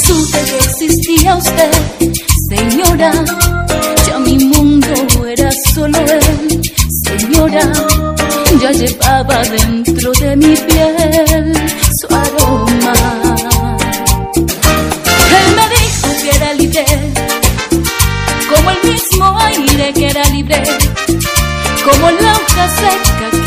supe que existía usted, señora. Ya mi mundo era solo él, señora. Ya llevaba dentro de mi piel su aroma. Él me dijo que era libre, como el mismo aire que era libre, como la hoja seca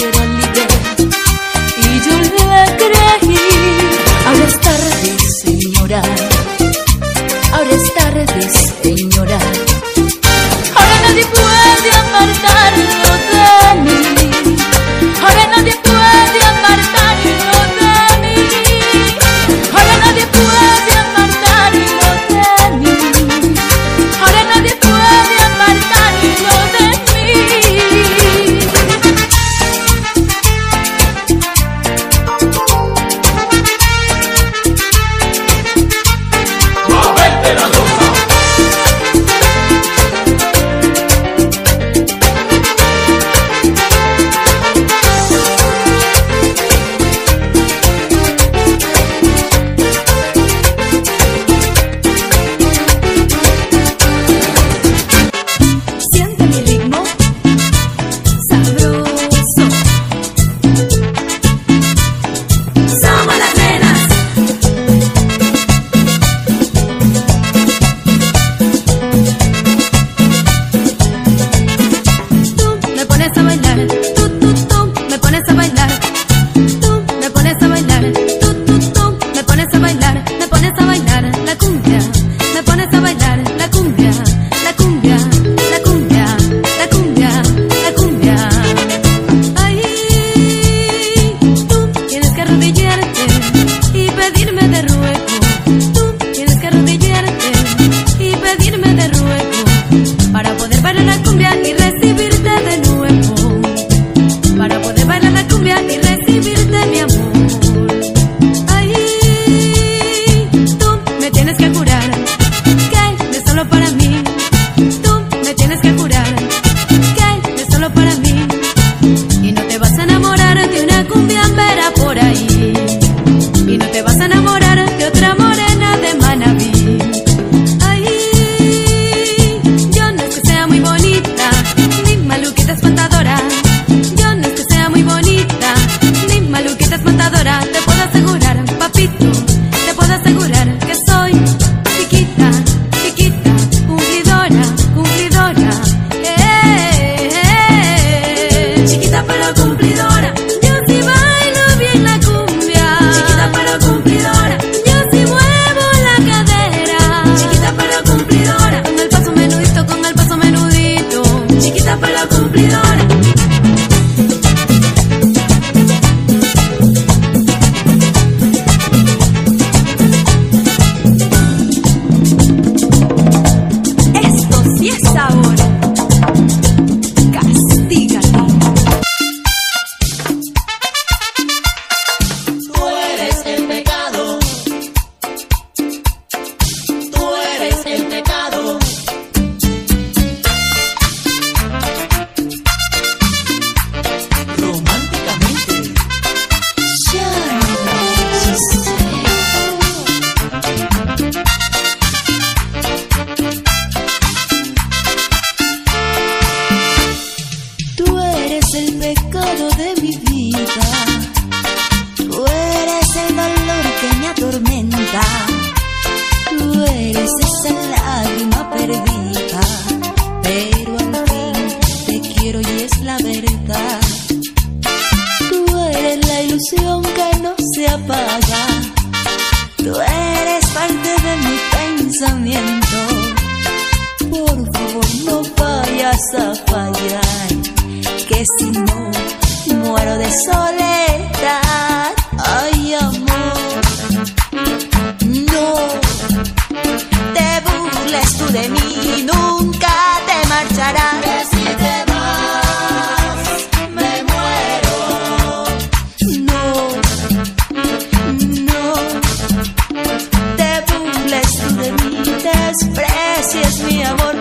desprecies mi amor.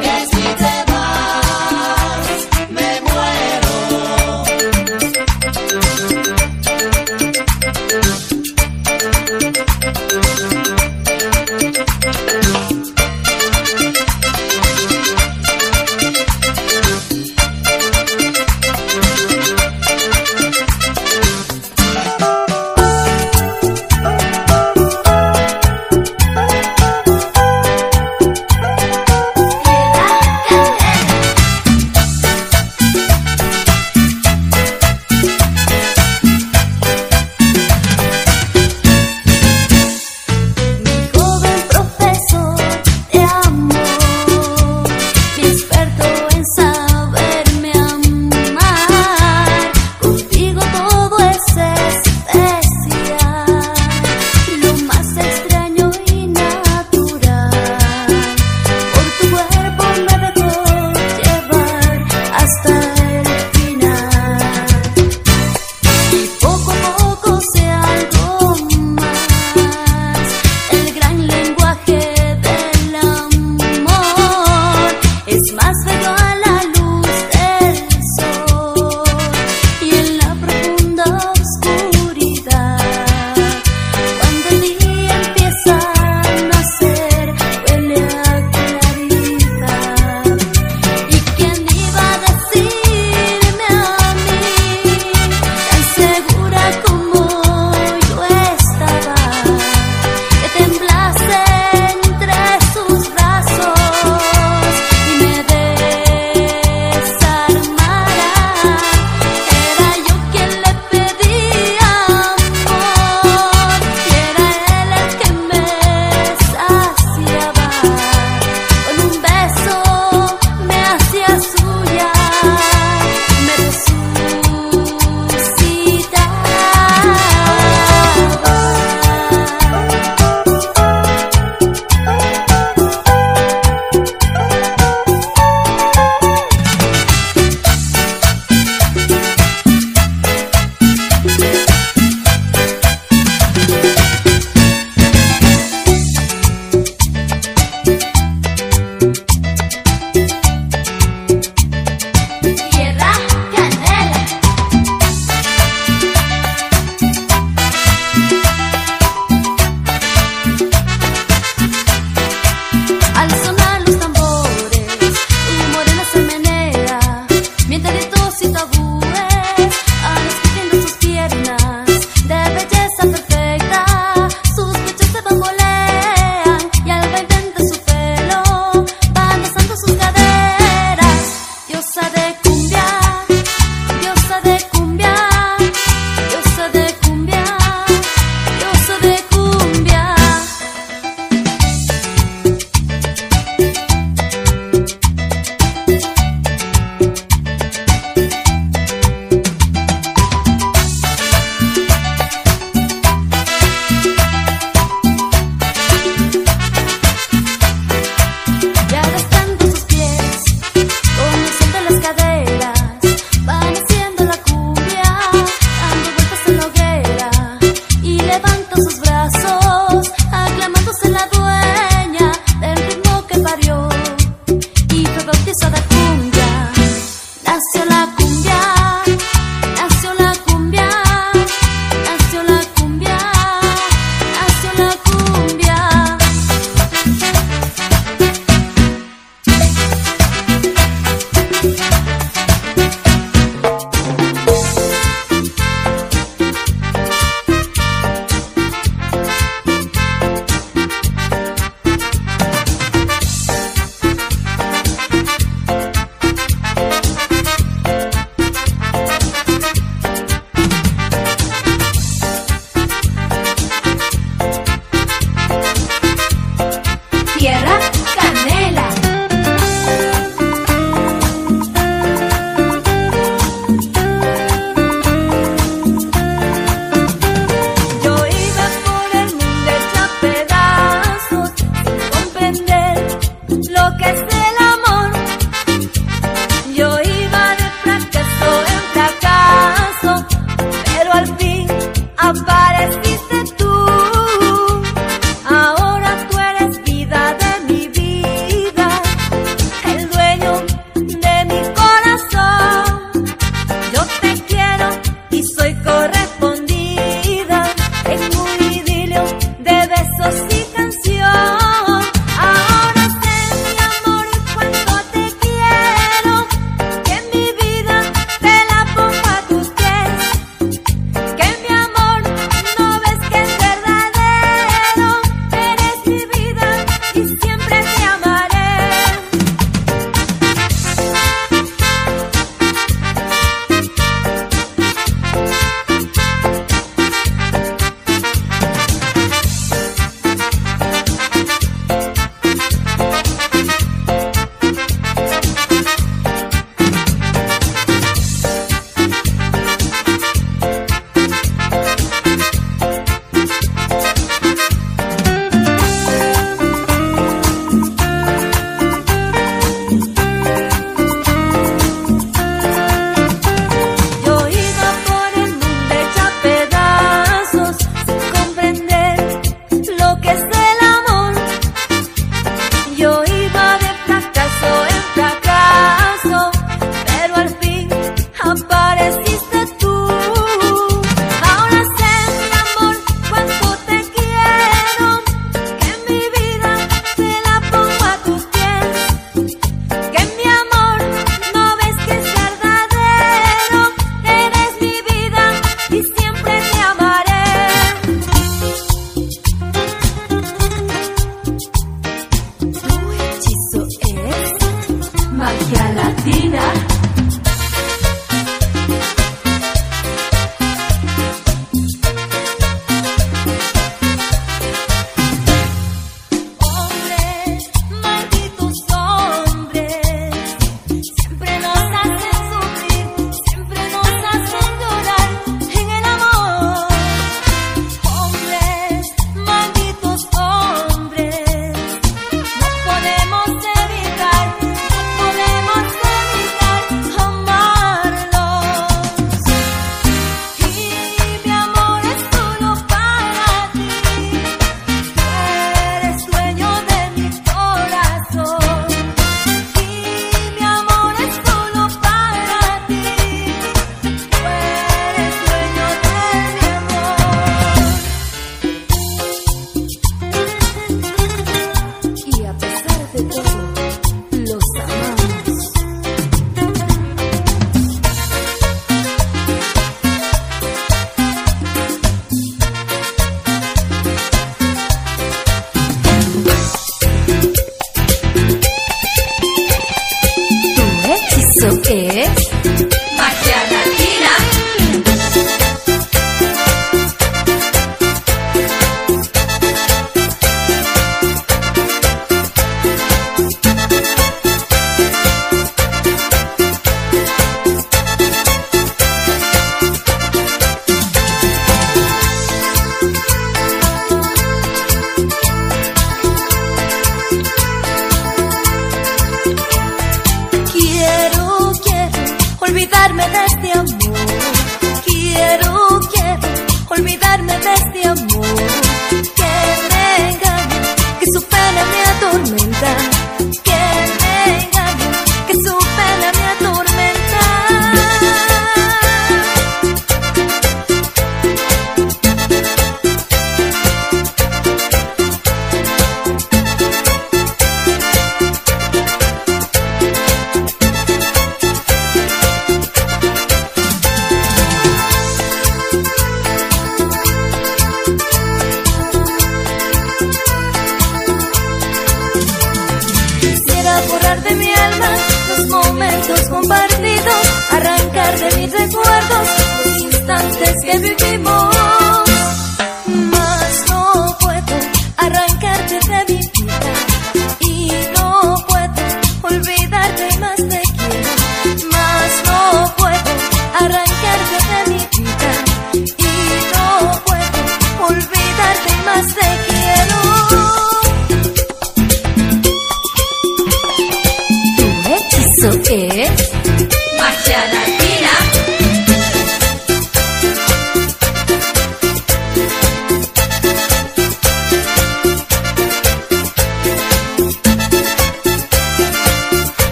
que.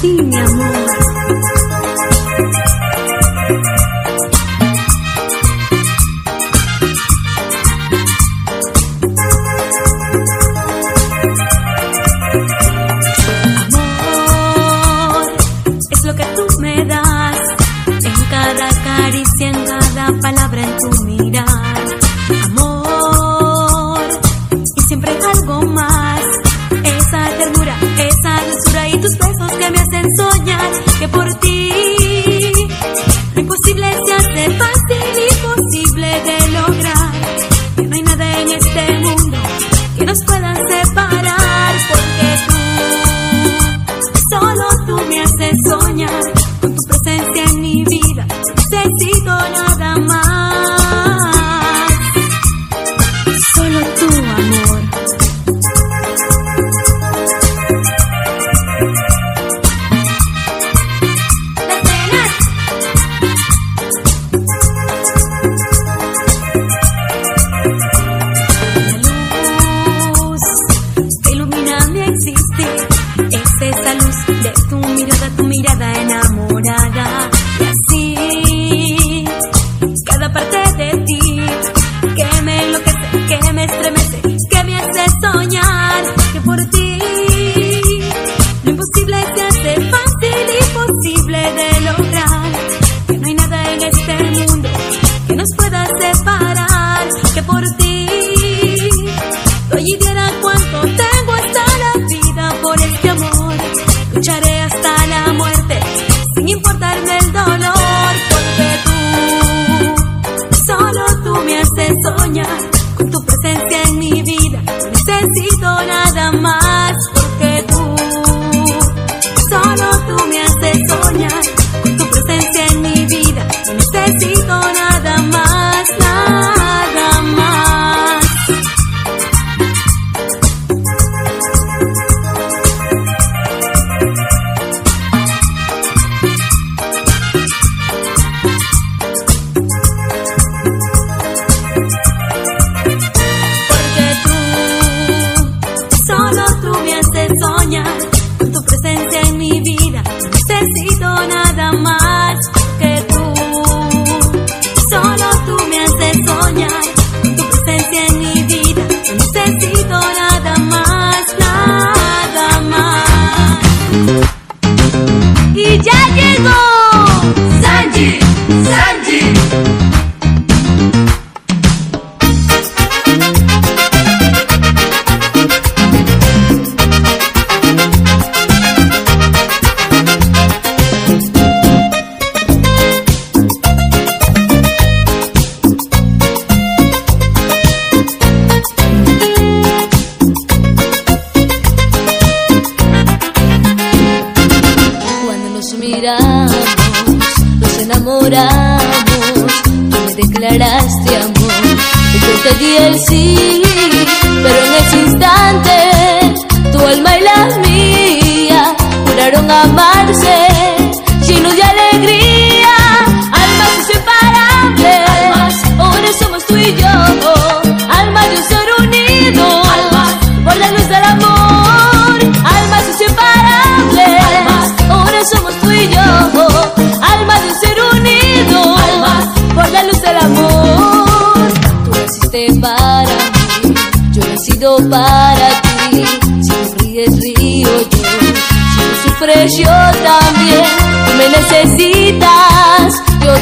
Somos tú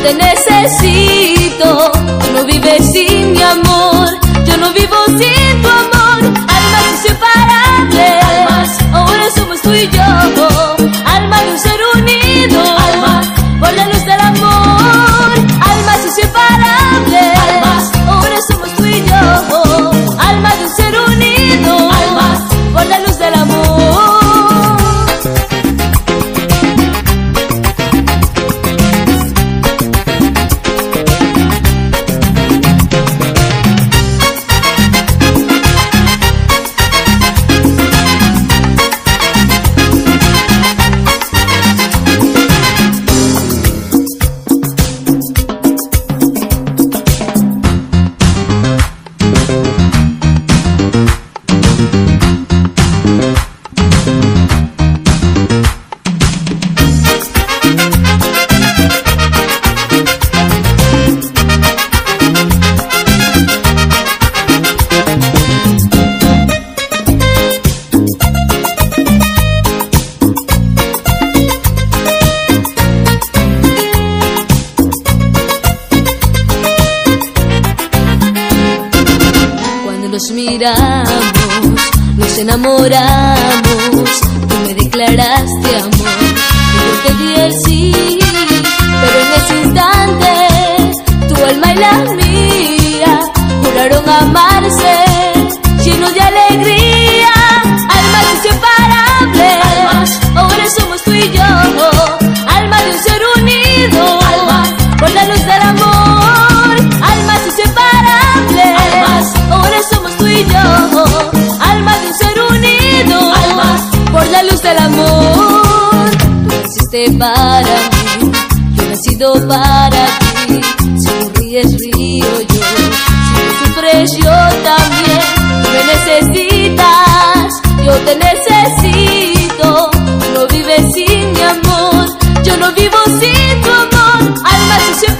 te necesito. luz del amor. Tú naciste para mí, yo nacido para ti. Si tú ríes, río yo. Si tú sufres, yo también. Tú me necesitas, yo te necesito. No vives sin mi amor, yo no vivo sin tu amor. Alma sucia